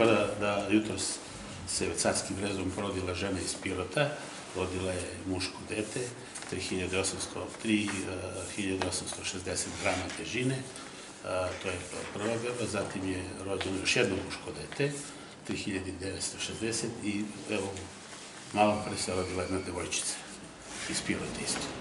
kada da jutro se carskim rezom porodila žena iz Pirota, rodila je muško dete, 3803, 1860 grama težine, to je prva beba, zatim je rođeno još jedno muško dete, 3960 i evo, malo pre se rodila jedna devojčica iz Pirota isto.